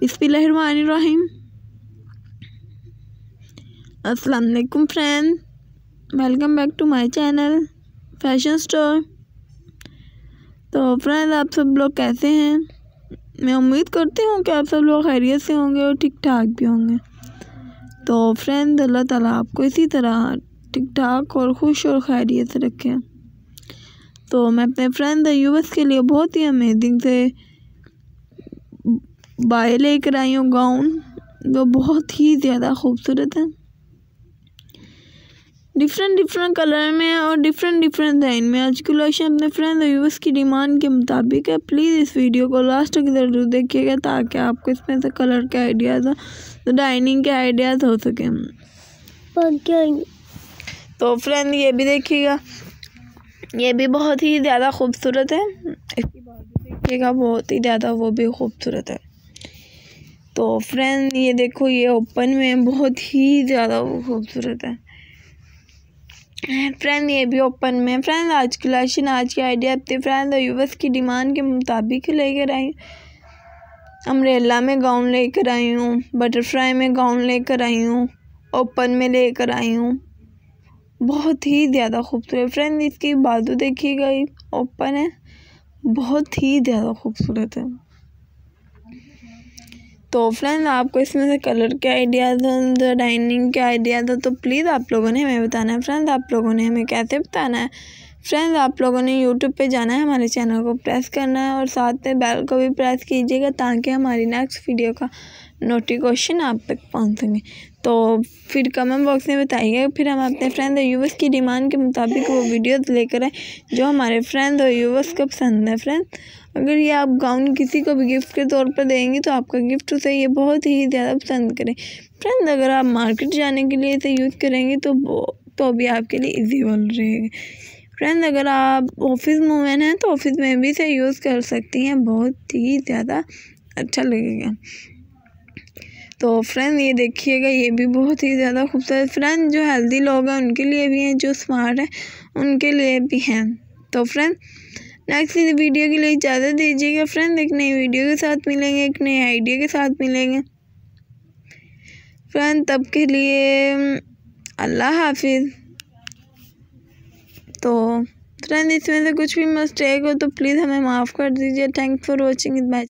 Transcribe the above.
बिस्मिल्लाहिर्रहमानिर्रहीम अस्सलाम वालेकुम friend welcome back to my channel fashion store तो फ्रेंड आप सब लोग कैसे हैं? मैं उम्मीद करती हूँ कि आप सब लोग खैरियत से होंगे और ठीक ठाक भी होंगे। तो फ्रेंड अल्लाह ताला आपको इसी तरह ठीक ठाक और खुश और खैरियत से रखें। तो मैं अपने फ्रेंड यूएस के लिए बहुत ही अमेजिंग से बाय लेकर आई हूँ गाउन जो बहुत ही ज़्यादा खूबसूरत है। डिफरेंट डिफरेंट कलर में और डिफरेंट डिफरेंट डिज़ाइन में। आज कलेक्शन अपने फ्रेंड और व्यूवर्स की डिमांड के मुताबिक है। प्लीज़ इस वीडियो को लास्ट तक ज़रूर देखिएगा ताकि आपको इसमें से कलर के आइडियाज़ तो डाइनिंग के आइडियाज़ हो सके। तो फ्रेंड ये भी देखिएगा। ये भी बहुत ही ज़्यादा खूबसूरत है। इसकी बाजू देखिएगा बहुत ही ज़्यादा वो भी खूबसूरत है। तो फ्रेंड ये देखो, ये ओपन में बहुत ही ज़्यादा खूबसूरत है। फ्रेंड ये भी ओपन में फ्रेंड आज की कलेक्शन आज की आइडिया अपने फ्रेंड यूवर्स की डिमांड के मुताबिक लेकर आई। अम्ब्रेला में गाउन लेकर आई हूँ बटरफ्लाई में गाउन लेकर आई हूँ ओपन में लेकर आई हूँ। बहुत ही ज़्यादा खूबसूरत फ्रेंड इसकी बाजू देखी गई ओपन है। बहुत ही ज़्यादा खूबसूरत है। तो फ्रेंड, आपको इसमें से कलर के आइडियाज़ हैं डाइनिंग के आइडियाज़ हो तो प्लीज़ आप लोगों ने हमें बताना है। फ्रेंड, आप लोगों ने हमें कैसे बताना है? फ्रेंड्स आप लोगों ने यूट्यूब पे जाना है, हमारे चैनल को प्रेस करना है और साथ में बेल को भी प्रेस कीजिएगा ताकि हमारी नेक्स्ट वीडियो का नोटिफिकेशन आप तक पहुँच सकें। तो फिर कमेंट बॉक्स में बताइए फिर हम अपने फ्रेंड और यूवर्स की डिमांड के मुताबिक वो वीडियोस लेकर आए, जो हमारे फ्रेंड और यूवर्स को पसंद है। फ्रेंड अगर ये आप गाउन किसी को भी गिफ्ट के तौर पर देंगे तो आपका गिफ्ट उसे ये बहुत ही ज़्यादा पसंद करें। फ्रेंड अगर आप मार्केट जाने के लिए इसे यूज़ करेंगे तो तो भी आपके लिए ईजीबल रहेगा। फ्रेंड अगर आप ऑफ़िस वूमेन हैं तो ऑफ़िस में भी इसे यूज़ कर सकती हैं, बहुत ही ज़्यादा अच्छा लगेगा। तो फ्रेंड ये देखिएगा, ये भी बहुत ही ज़्यादा खूबसूरत फ्रेंड जो हेल्दी लोग हैं, उनके लिए भी हैं, जो स्मार्ट हैं, उनके लिए भी हैं। तो फ्रेंड नेक्स्ट वीडियो के लिए इजाज़त दीजिएगा फ्रेंड एक नई वीडियो के साथ मिलेंगे, एक नए आइडिया के साथ मिलेंगे। फ्रेंड तब के लिए, अल्लाह हाफिज़। तो फ्रेंड इसमें से कुछ भी मिस्टेक हो तो प्लीज़ हमें माफ़ कर दीजिए। Thanks for watching it bye